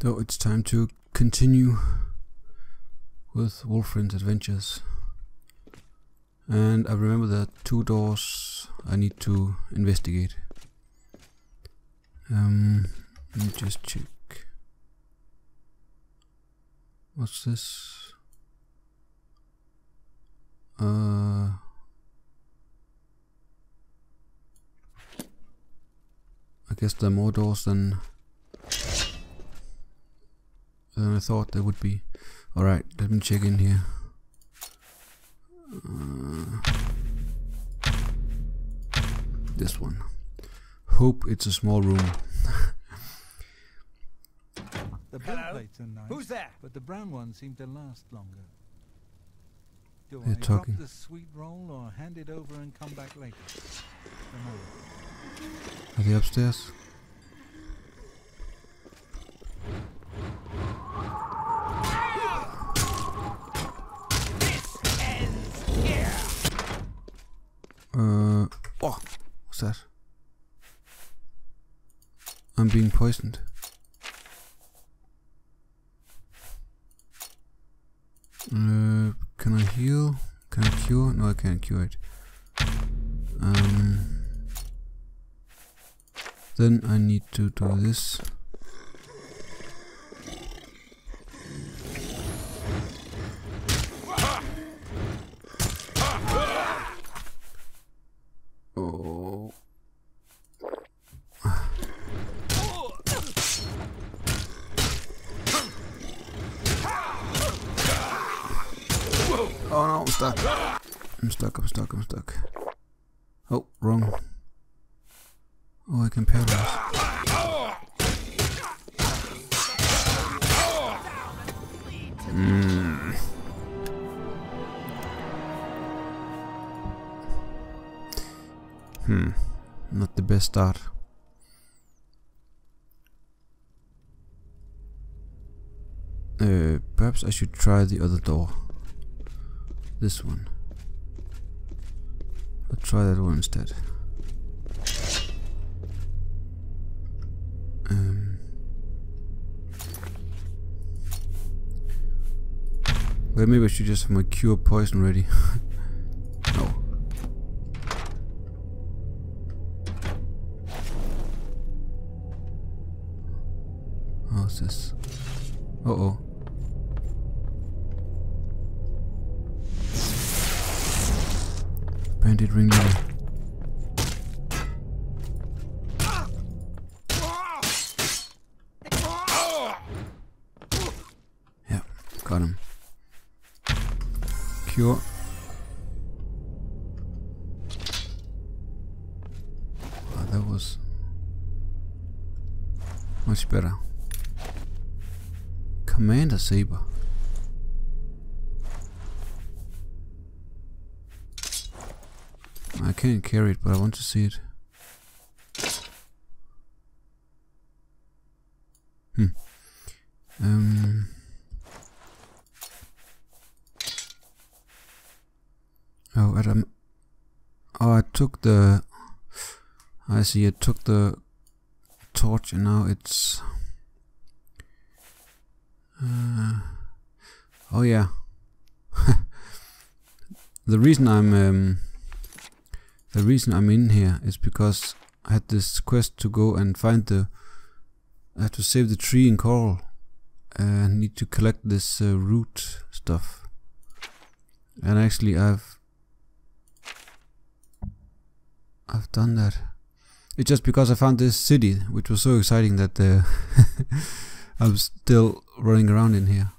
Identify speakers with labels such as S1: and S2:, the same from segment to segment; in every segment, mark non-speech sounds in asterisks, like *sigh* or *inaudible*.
S1: So it's time to continue with Wulfrinn's adventures. And I remember the two doors I need to investigate. Um, let me just check. What's this? Uh, I guess there are more doors than than I thought there would be. Alright, let me check in here. Uh, this one. Hope it's a small room. *laughs*
S2: The blue
S3: Hello?
S2: plates are nice,
S3: Who's there?
S2: but the brown ones seem to last longer. Do
S1: They're
S2: I
S1: talking.
S2: drop the sweet roll or hand it over and come back later? Come.
S1: Are they upstairs? That? I'm being poisoned. Uh, can I heal? Can I cure? No, I can't cure it. Um, then I need to do this. Oh. Oh no, I'm stuck. I'm stuck, I'm stuck, I'm stuck. Oh, wrong. Oh, I can paralyze. Mm. Hmm. Not the best start. Uh, perhaps I should try the other door. This one. I'll try that one instead. Um, well, maybe I should just have my cure poison ready. *laughs* Saber. I can't carry it, but I want to see it. Hmm. Um. Oh, Adam. Oh, I took the. I see. I took the torch, and now it's. Uh, oh yeah. *laughs* the reason I'm um, the reason I'm in here is because I had this quest to go and find the. I have to save the tree in Chorrol. And I need to collect this uh, root stuff. And actually, I've I've done that. It's just because I found this city, which was so exciting that uh, *laughs* I'm still running around in here.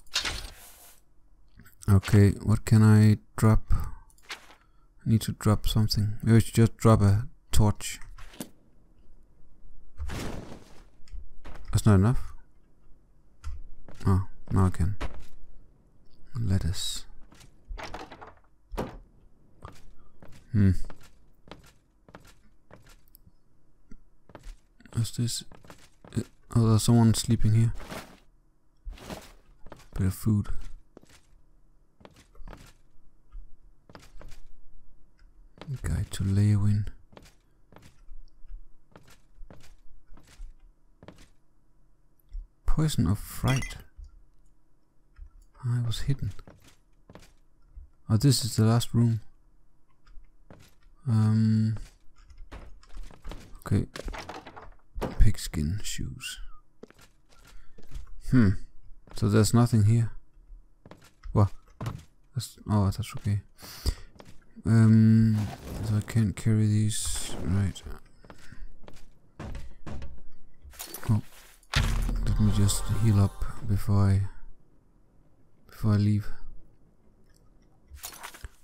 S1: Okay, what can I drop? I need to drop something. Maybe I should just drop a torch. That's not enough. Oh, now I can. Lettuce. Hmm. What's this? Oh, there's someone sleeping here. Bit of food. Guide to Leyawiin. poison of fright. I was hidden. Oh, this is the last room. Um. Okay. Pigskin shoes. Hmm. So there's nothing here. What? That's, oh, that's okay. Um. So I can't carry these. Right. Oh. Let me just heal up before I before I leave.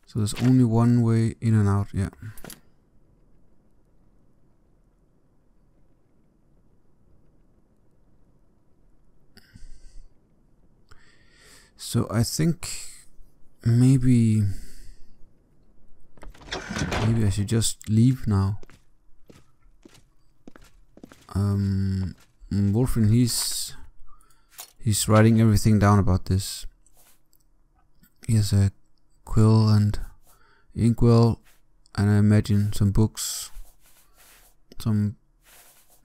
S1: So there's only one way in and out, yeah. So I think maybe maybe I should just leave now. Um, Wulfrinn, he's he's writing everything down about this. He has a quill and inkwell, and I imagine some books. Some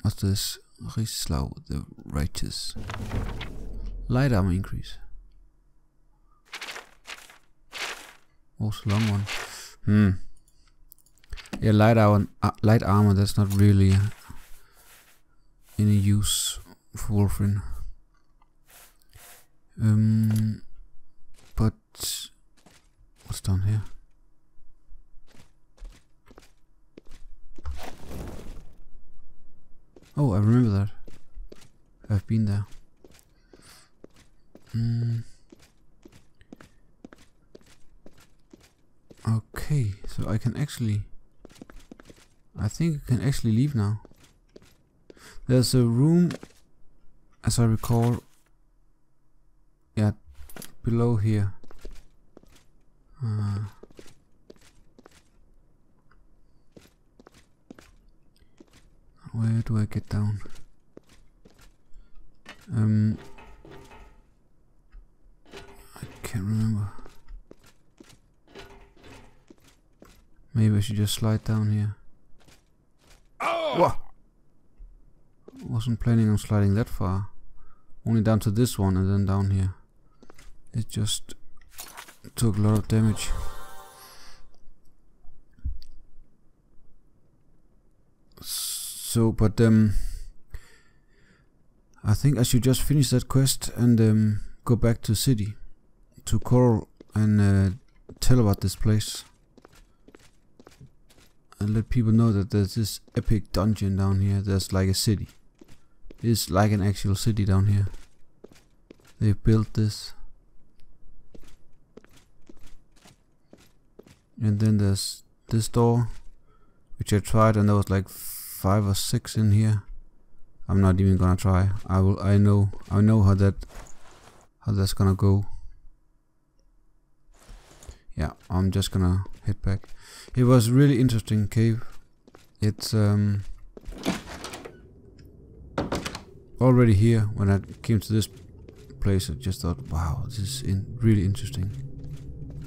S1: what's this? Rislav the Righteous. Light armor increase. Also long one. Hmm. Yeah, light armor. Uh, light armor. That's not really any use for Wulfrinn. Um, but what's down here? Oh, I remember that. I've been there. Mm. Okay, so I can actually... I think I can actually leave now. There's a room, as I recall, yeah, below here. Uh, where do I get down? Um, I can't remember. Maybe I should just slide down here. Oh! What? Wasn't planning on sliding that far. Only down to this one and then down here. It just took a lot of damage. So, but um, I think I should just finish that quest and um, go back to city, to Chorrol, and uh, tell about this place. And let people know that there's this epic dungeon down here. There's like a city. It's like an actual city down here. They built this. And then there's this door, which I tried, and there was like five or six in here. I'm not even gonna try. I will. I know. I know how that. How that's gonna go. Yeah, I'm just gonna head back. It was really interesting cave. It's um already here when I came to this place. I just thought, wow, this is in really interesting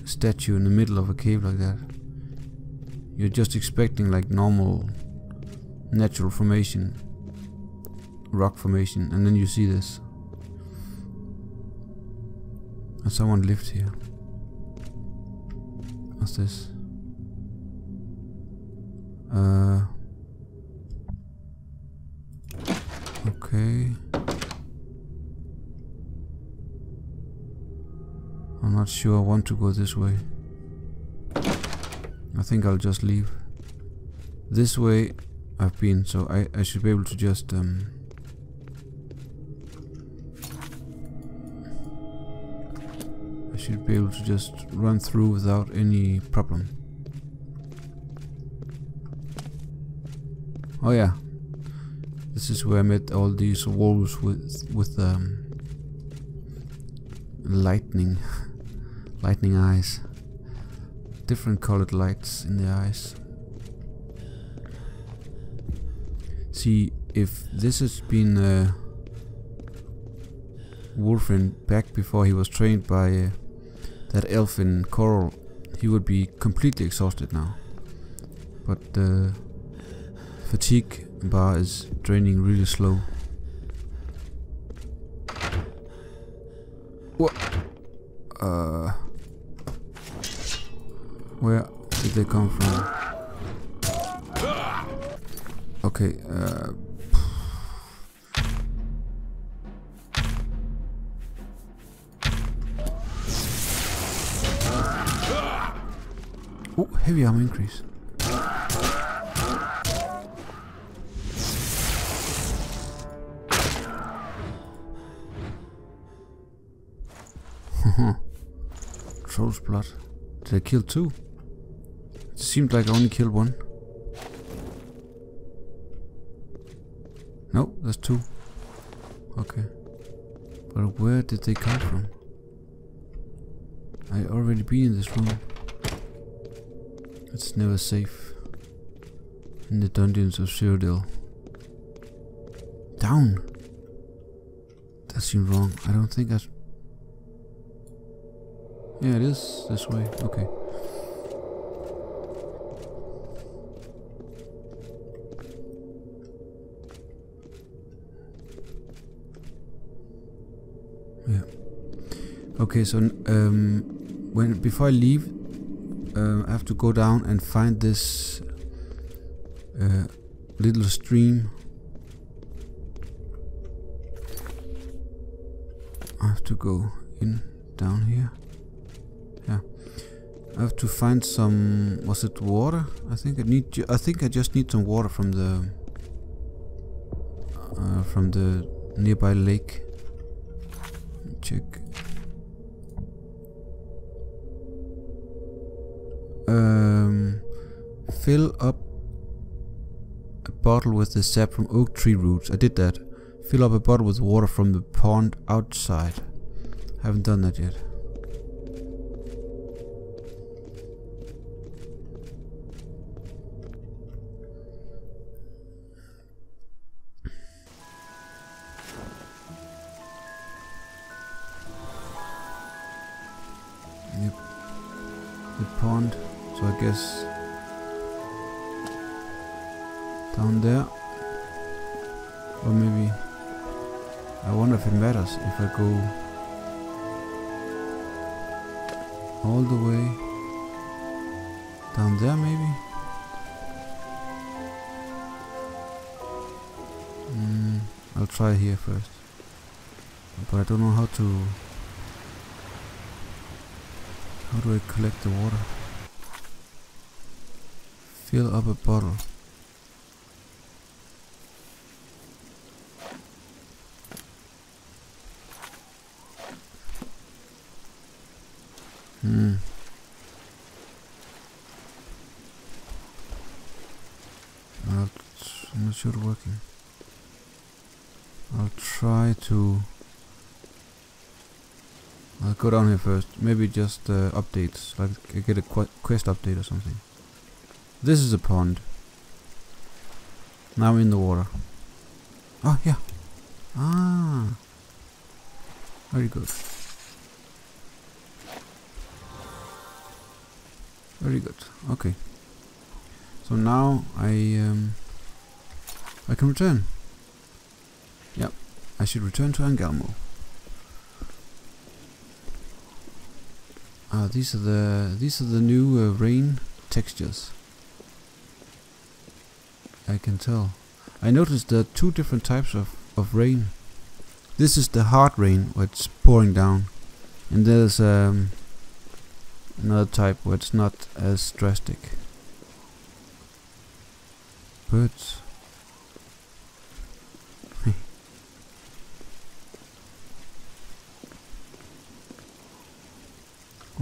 S1: statue in the middle of a cave like that. You're just expecting like normal natural formation, rock formation, and then you see this. And someone lived here. What's this? Uh. Okay. I'm not sure I want to go this way. I think I'll just leave. This way I've been, so I, I should be able to just um, I should be able to just run through without any problem. Oh yeah, this is where I met all these wolves with with um, lightning. *laughs* lightning eyes. Different colored lights in the eyes. See, if this has been uh, Wulfrinn back before he was trained by uh, that elf in Chorrol, he would be completely exhausted now. But the fatigue bar is draining really slow. What? Uh. Where did they come from? Okay, uh. Oh, heavy armor increase. Blood. Did I kill two? It seemed like I only killed one. No, that's two. Okay. But where did they come from? I already been in this room. It's never safe. In the dungeons of Cyrodiil. Down! That seemed wrong. I don't think I... Yeah, it is this way. Okay. Yeah. Okay, so um, when before I leave, uh, I have to go down and find this uh, little stream. I have to go in down here. Yeah. I have to find some. Was it water? I think I need. I think I just need some water from the uh, from the nearby lake. Check. Um, fill up a bottle with the sap from oak tree roots. I did that. Fill up a bottle with water from the pond outside. Haven't done that yet. I'll try here first. But I don't know how to how do I collect the water? Fill up a bottle. Hmm. I'll t- I'm not sure working. I'll try to. I'll go down here first. Maybe just uh, updates, like get a qu- quest update or something. This is a pond. Now in the water. Oh yeah. Ah. Very good. Very good. Okay. So now I um, I can return. Yep. I should return to Angalmo. Ah, these are the these are the new uh, rain textures. I can tell. I noticed there are two different types of, of rain. This is the hard rain where it's pouring down. And there's um, another type where it's not as drastic. Birds.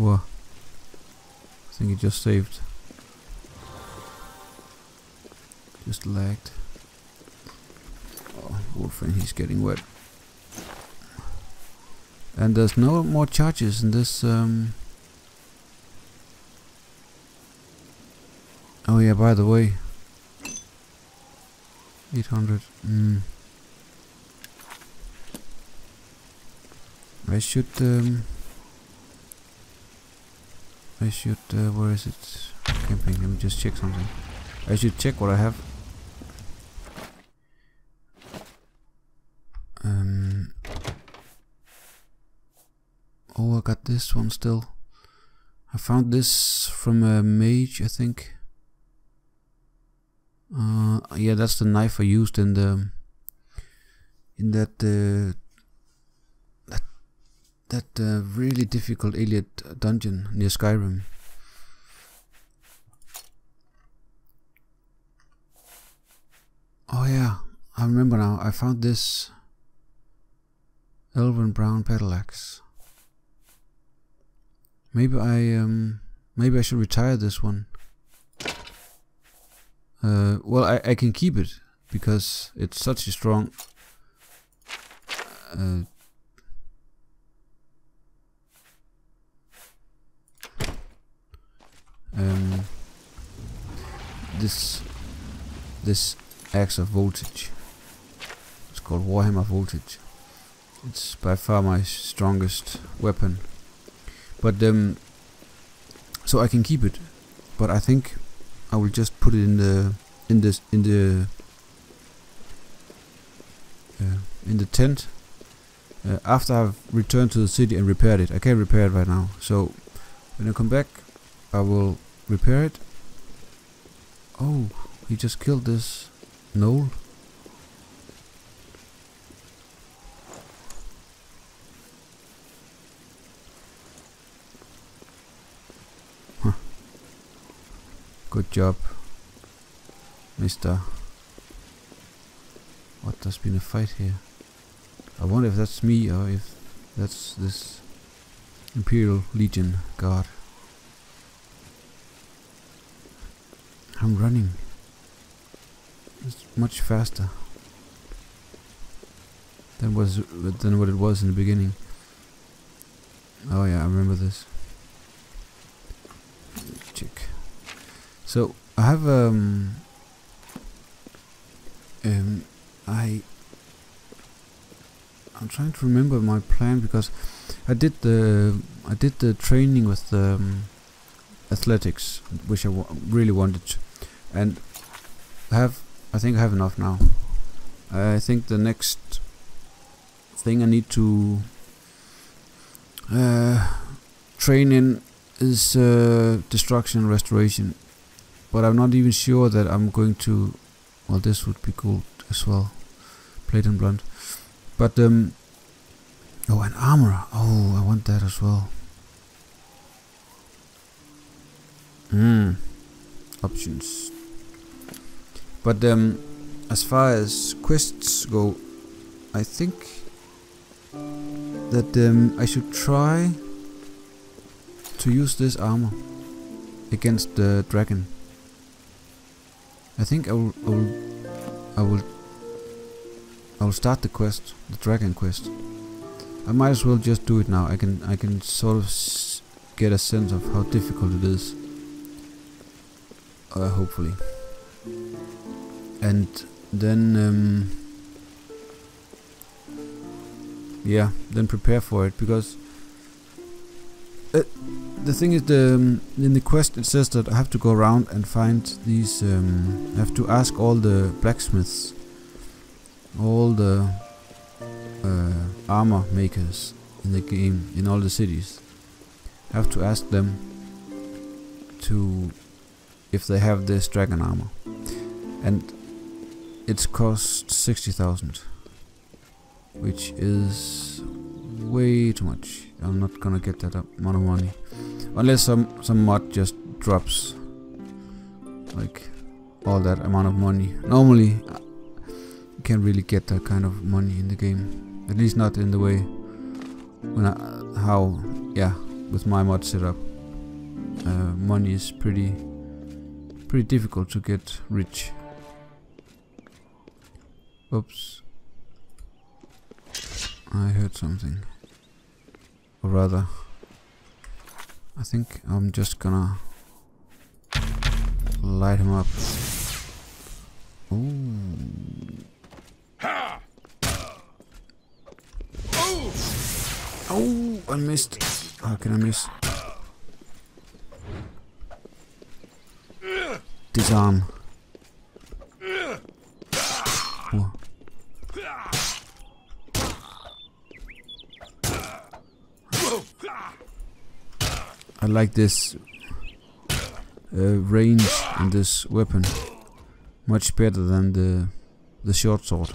S1: Whoa. I think he just saved. Just lagged. Oh, Wulfrinn, he's getting wet. And there's no more charges in this. Um oh yeah, by the way, 800. Mm. I should. Um, I should. Uh, where is it? Camping. Let me just check something. I should check what I have. Um, Oh, I got this one still. I found this from a mage, I think. Uh, yeah, that's the knife I used in the in that uh, that that uh, really difficult Ayleid dungeon near Skyrim. Oh yeah, I remember now. I found this Elven Brown Battle Axe. Maybe I um maybe I should retire this one. Uh, well, I, I can keep it because it's such a strong uh, um, this this axe of voltage it's called Warhammer voltage it's by far my strongest weapon but um so I can keep it but I think I will just put it in the in this in the uh, in the tent uh, after I've returned to the city and repaired it. I can't repair it right now. So when I come back, I will repair it. Oh, he just killed this gnoll. Huh. Good job, Mister. What? There's been a fight here. I wonder if that's me or if that's this Imperial Legion guard. I'm running. It's much faster than was than what it was in the beginning. Oh yeah, I remember this. Check. So I have um um I I'm trying to remember my plan because I did the I did the training with um, athletics, which I really wanted, to. And I have I think I have enough now. I think the next thing I need to uh, train in is uh, destruction and restoration, but I'm not even sure that I'm going to. Well, this would be cool as well, plate and blunt. But um Oh an armor. Oh I want that as well. Hmm. Options. But um as far as quests go, I think that um, I should try to use this armor against the dragon. I think I will, I will, I will I will start the quest, the dragon quest. I might as well just do it now. I can I can sort of get a sense of how difficult it is. Uh, hopefully. And then um, yeah, then prepare for it because uh, the thing is the um, in the quest it says that I have to go around and find these um, I have to ask all the blacksmiths all the uh, armor makers in the game in all the cities. I have to ask them to if they have this dragon armor. And it's cost 60,000 which is way too much I'm not gonna get that amount of money unless some some mod just drops like all that amount of money normally you can't really get that kind of money in the game. At least not in the way when I, how yeah with my mod setup. Uh, money is pretty pretty difficult to get rich. Oops. I heard something. Or rather, I think I'm just gonna light him up. Ooh. Oh, I missed. How can I miss? Disarm. Oh. I like this uh, range in this weapon much better than the the short sword.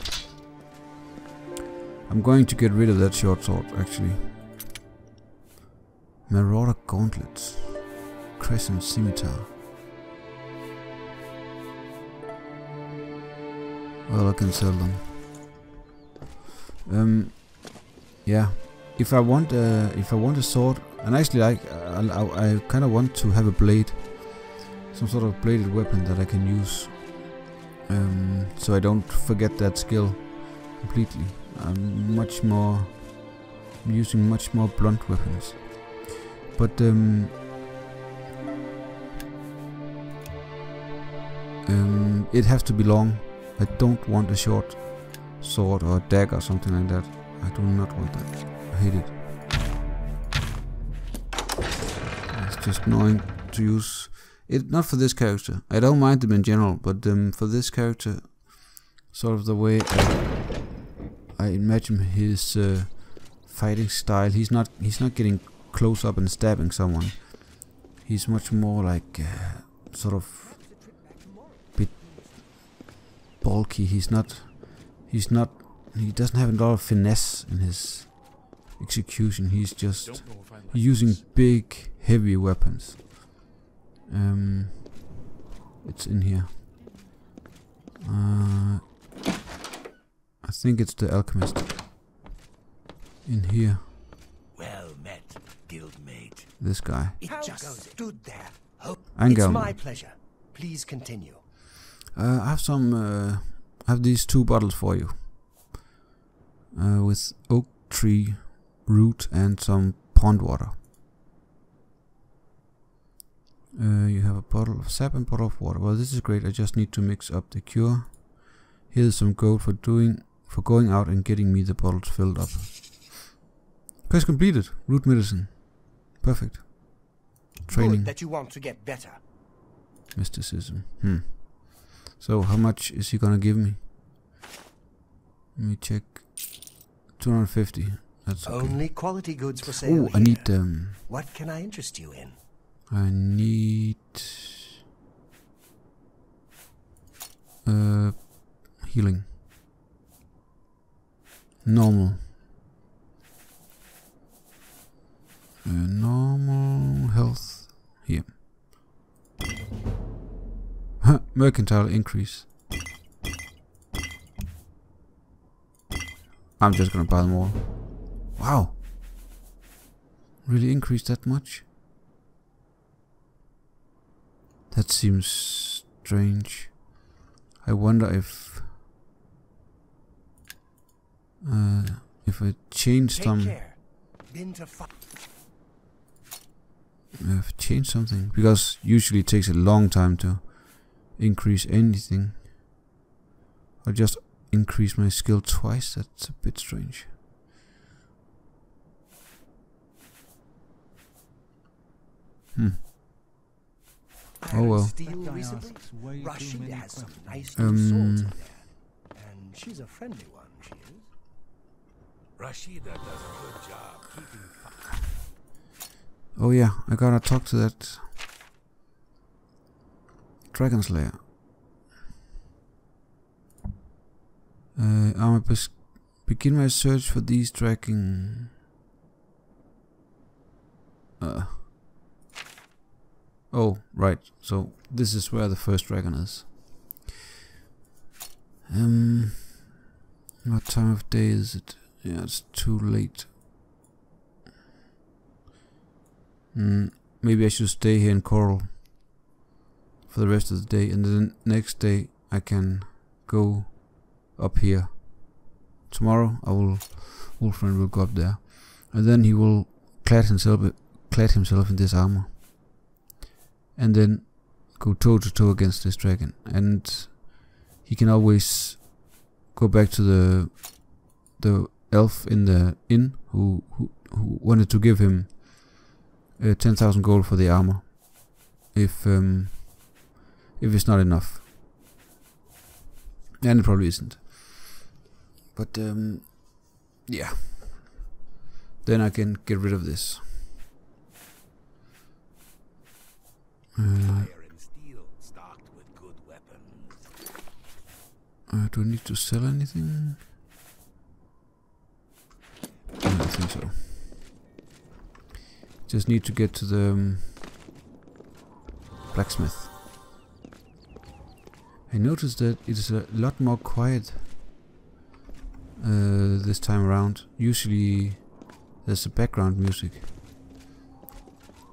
S1: I'm going to get rid of that short sword actually. Marauder gauntlets, crescent scimitar. Well, I can sell them. Um, yeah. If I want, uh, if I want a sword, and actually, I, I, I kind of want to have a blade, some sort of bladed weapon that I can use, um, so I don't forget that skill completely. I'm much more using much more blunt weapons, but um, um, it has to be long. I don't want a short sword or a dagger or something like that. I do not want that. I hate it. Just annoying to use it. Not for this character. I don't mind them in general, but um, for this character, sort of the way I, I imagine his uh, fighting style. He's not. He's not getting close up and stabbing someone. He's much more like uh, sort of bit bulky. He's not. He's not. He doesn't have a lot of finesse in his execution. He's just using big, heavy weapons. Um, it's in here. Uh, I think it's the alchemist. In here,
S3: Well met, guildmate.
S1: this guy.
S3: It
S4: How
S3: just
S4: goes it?
S3: stood there. Hope
S4: It's my pleasure. Please continue.
S1: Uh, I have some. Uh, I have these two bottles for you. Uh, with oak tree root and some pond water. Uh, you have a bottle of sap and bottle of water. Well, this is great. I just need to mix up the cure. Here's some gold for doing for going out and getting me the bottles filled up. Quest completed. Root medicine. Perfect. Training.
S4: Good that you want to get better.
S1: Mysticism. Hmm. So how much is he gonna give me? Let me check. 250. That's okay.
S4: Only quality goods for sale.
S1: Oh, I need um.
S4: What can I interest you in?
S1: I need. Uh, healing. Normal. Uh, normal health here. Mercantile increase. I'm just gonna buy them all. Wow. Really increased that much? That seems strange. I wonder if uh, if I change some
S4: care. Been to fi-
S1: I've changed something because usually it takes a long time to increase anything. I just increase my skill twice. That's a bit strange. Hmm. Oh, well.
S4: Steel
S2: That guy
S4: recently.
S2: asks way too Rasheda
S4: has some nice new swords
S1: Um,
S4: in there. And she's a friendly one, she is.
S3: Rasheda does a good job keeping
S1: Oh yeah, I gotta talk to that Dragon Slayer. Uh, I'm bes- begin my search for these dragon. Uh. Oh, right. So this is where the first dragon is. Um, what time of day is it? Yeah, it's too late. Mm, maybe I should stay here in Chorrol for the rest of the day, and then next day I can go up here. Tomorrow I will, Wulfrinn will go up there, and then he will clad himself, clad himself in this armor, and then go toe to toe against this dragon, and he can always go back to the the elf in the inn who who, who wanted to give him uh, 10,000 gold for the armor. If um, if it's not enough. And it probably isn't. But um, yeah. Then I can get rid of this Uh,
S3: good weapons.
S1: uh, do I need to sell anything? I don't think so. Just need to get to the um, blacksmith. I noticed that it is a lot more quiet uh, this time around. Usually there's a background music,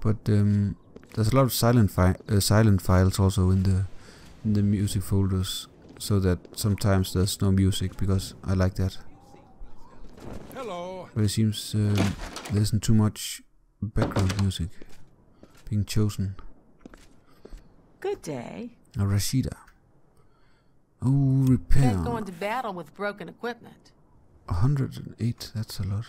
S1: but um, there's a lot of silent fi- uh, silent files also in the in the music folders, so that sometimes there's no music because I like that.
S3: Hello.
S1: But it seems um, there isn't too much background music being chosen.
S5: Good day.
S1: A Rasheda. Oh, repair.
S5: Can't go into battle with broken equipment.
S1: 108, that's a lot.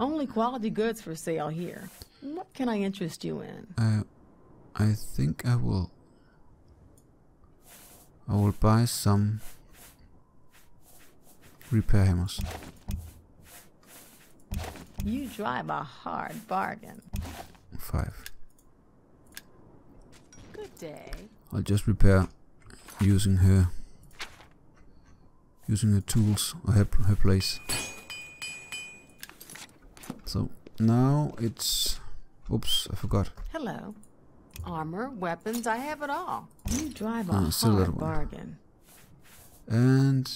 S5: Only quality goods for sale here. What can I interest you in?
S1: Uh, I think I will. I will buy some repair hammers.
S5: You drive a hard bargain.
S1: Five.
S5: Good day.
S1: I'll just repair using her using her tools or her, her place. Now it's oops, I forgot.
S5: Hello. Armor, weapons, I have it all. You drive a
S1: Ah,
S5: hard
S1: one.
S5: bargain.
S1: And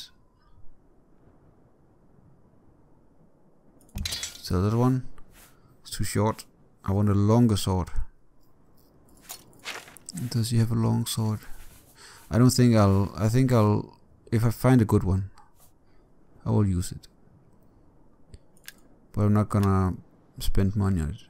S1: so that one is too short. I want a longer sword. Does he have a long sword? I don't think I'll. I think I'll. If I find a good one, I will use it. But I'm not gonna spend money on it.